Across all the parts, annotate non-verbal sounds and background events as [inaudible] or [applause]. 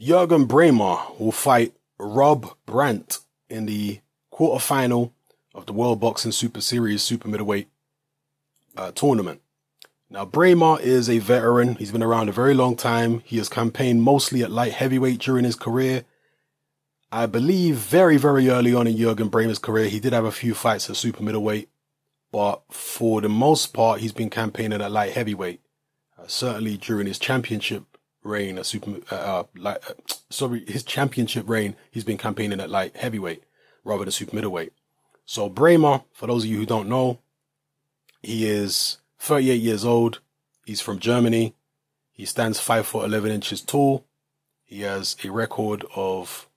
Jurgen Brähmer will fight Rob Brant in the quarterfinal of the World Boxing Super Series Super Middleweight uh, tournament. Now, Brähmer is a veteran. He's been around a very long time. He has campaigned mostly at light heavyweight during his career. I believe very, very early on in Jurgen Brähmer's career, he did have a few fights at super middleweight, but for the most part, he's been campaigning at light heavyweight. Uh, certainly during his championship reign at super, uh, uh, light, uh, sorry, his championship reign, he's been campaigning at light heavyweight rather than super middleweight. So Brähmer, for those of you who don't know, he is 38 years old. He's from Germany. He stands 5 foot 11 inches tall. He has a record of,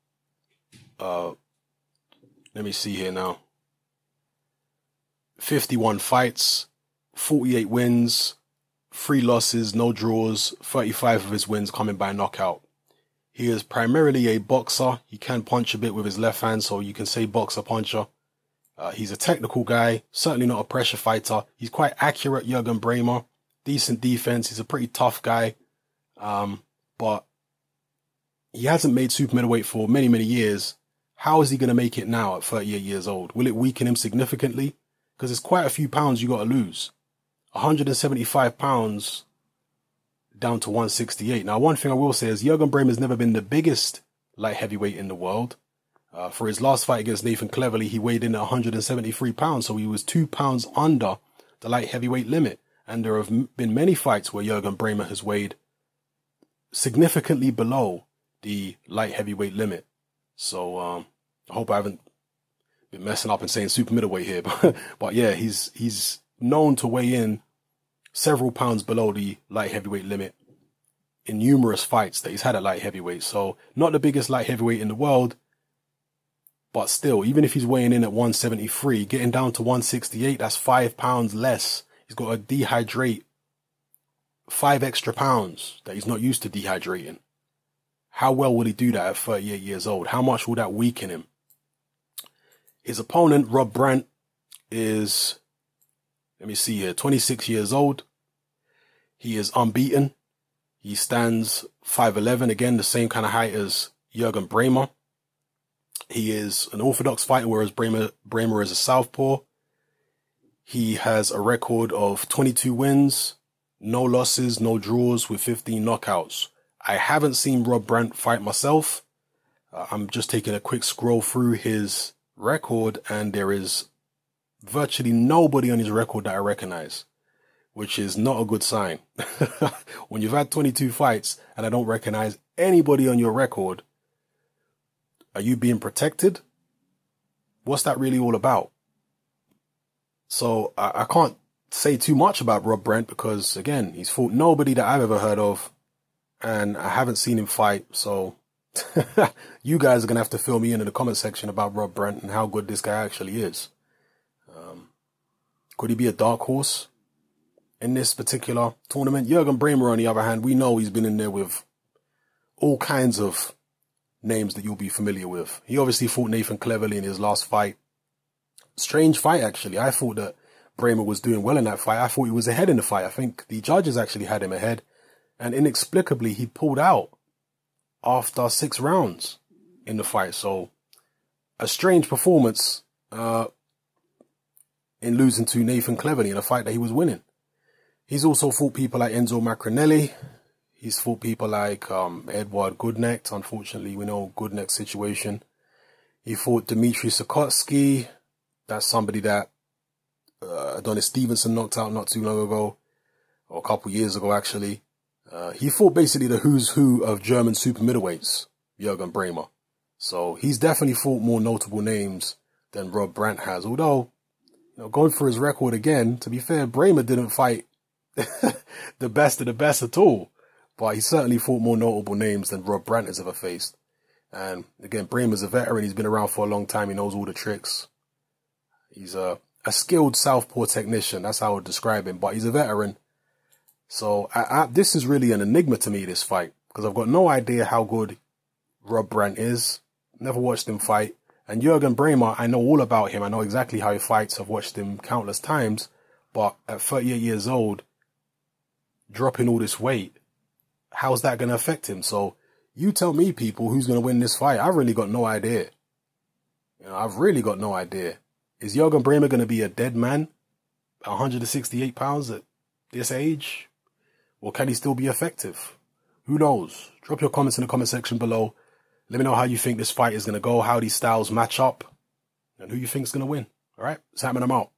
uh, let me see here now. 51 fights, 48 wins, 3 losses, no draws, 35 of his wins coming by knockout. He is primarily a boxer. He can punch a bit with his left hand, so you can say boxer puncher. Uh, he's a technical guy, certainly not a pressure fighter. He's quite accurate, Jurgen Brähmer. Decent defense. He's a pretty tough guy. Um, but he hasn't made super middleweight for many, many years. How is he going to make it now at 38 years old? Will it weaken him significantly? Because it's quite a few pounds you got to lose. 175 pounds down to 168. Now, one thing I will say is Jurgen Brähmer has never been the biggest light heavyweight in the world. Uh, for his last fight against Nathan Cleverly, he weighed in at 173 pounds, so he was two pounds under the light heavyweight limit. And there have been many fights where Jurgen Brähmer has weighed significantly below the light heavyweight limit. So um, I hope I haven't been messing up and saying super middleweight here, [laughs] but, but yeah, he's he's known to weigh in several pounds below the light heavyweight limit in numerous fights that he's had at light heavyweight. So not the biggest light heavyweight in the world, but still, even if he's weighing in at 173, getting down to 168, that's five pounds less. He's got to dehydrate five extra pounds that he's not used to dehydrating. How well will he do that at 38 years old? How much will that weaken him? His opponent, Rob Brant, is, let me see here, 26 years old. He is unbeaten. He stands 5'11, again, the same kind of height as Jurgen Brähmer. He is an orthodox fighter, whereas Brähmer, Brähmer is a southpaw. He has a record of 22 wins, no losses, no draws, with 15 knockouts. I haven't seen Rob Brant fight myself. Uh, I'm just taking a quick scroll through his record, and there is virtually nobody on his record that I recognize, which is not a good sign. [laughs] when you've had 22 fights and I don't recognize anybody on your record, are you being protected? What's that really all about? So I, I can't say too much about Rob Brent because again, he's fought nobody that I've ever heard of and I haven't seen him fight. So [laughs] you guys are going to have to fill me in in the comment section about Rob Brent and how good this guy actually is. Could he be a dark horse in this particular tournament? Jurgen Brähmer, on the other hand, we know he's been in there with all kinds of names that you'll be familiar with. He obviously fought Nathan Cleverly in his last fight. Strange fight, actually. I thought that Brähmer was doing well in that fight. I thought he was ahead in the fight. I think the judges actually had him ahead. And inexplicably, he pulled out after six rounds in the fight. So, a strange performance uh, in losing to Nathan Cleverly in a fight that he was winning. He's also fought people like Enzo Maccarinelli, He's fought people like um, Edward Gutknecht. Unfortunately, we know Gutknecht's situation. He fought Dmitry Sukhotskiy. That's somebody that uh, Adonis Stevenson knocked out not too long ago, or a couple years ago, actually. Uh, he fought basically the who's who of German super middleweights, Jurgen Brähmer. So he's definitely fought more notable names than Rob Brant has. Although, you know, going for his record again, to be fair, Brähmer didn't fight [laughs] the best of the best at all but he certainly fought more notable names than Rob Brant has ever faced. And again, Brähmer's a veteran. He's been around for a long time. He knows all the tricks. He's a, a skilled southpaw technician. That's how I would describe him. But he's a veteran. So I, I, this is really an enigma to me, this fight. Because I've got no idea how good Rob Brant is. Never watched him fight. And Jurgen Brähmer, I know all about him. I know exactly how he fights. I've watched him countless times. But at 38 years old, dropping all this weight, how's that going to affect him? So You tell me, people, who's going to win this fight. I've really got no idea. You know, I've really got no idea. Is Jurgen Brähmer going to be a dead man 168 pounds at this age? Or can he still be effective? Who knows? Drop your comments in the comment section below. Let me know how you think this fight is going to go, how these styles match up, and who you think is going to win. All right? Sam and I'm out.